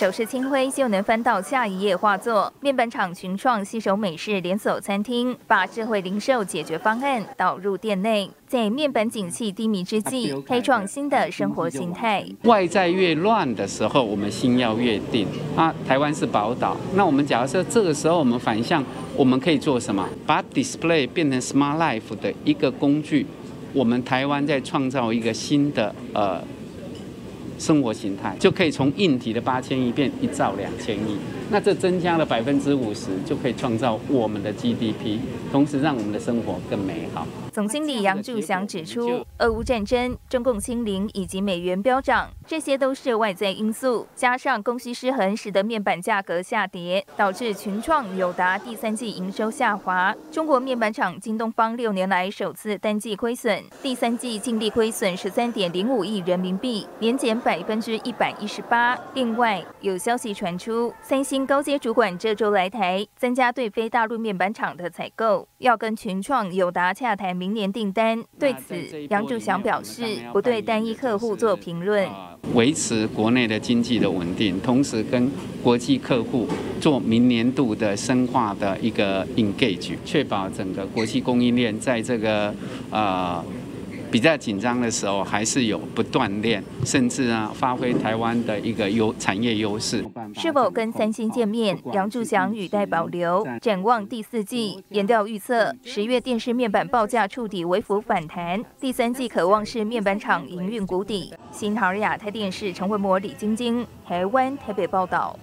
手势清挥就能翻到下一页画作。面板厂群创携手美式连锁餐厅，把智慧零售解决方案导入店内，在面板景气低迷之际，开创新的生活形态。外在越乱的时候，我们心要越定。啊，台湾是宝岛，那我们假如说这个时候我们反向，我们可以做什么？把 display 变成 smart life 的一个工具。我们台湾在创造一个新的呃生活形态，就可以从硬体的八千亿变一兆两千亿，那这增加了百分之五十，就可以创造我们的 GDP，同时让我们的生活更美好。总经理杨柱祥指出，俄乌战争、中共清零以及美元飙涨，这些都是外在因素，加上供需失衡，使得面板价格下跌，导致群创、友达第三季营收下滑。中国面板厂京东方六年来首次单季亏损，第三季净利亏损十三点零五亿人民币，年减百分之一百一十八。另外，有消息传出，三星高阶主管这周来台，增加对非大陆面板厂的采购，要跟群创、友达洽谈。明年订单，对此杨柱祥表示不对单一客户做评论，维持国内的经济的稳定，同时跟国际客户做明年度的深化的一个 engage，确保整个国际供应链在这个呃。比较紧张的时候，还是有不锻炼，甚至啊，发挥台湾的一个优产业优势。是否跟三星见面？杨柱祥语带保留。展望第四季，研调预测十月电视面板报价触底，微幅反弹。第三季可望是面板厂营运谷底。新唐亚太电视陈慧模、李晶晶，台湾台北报道。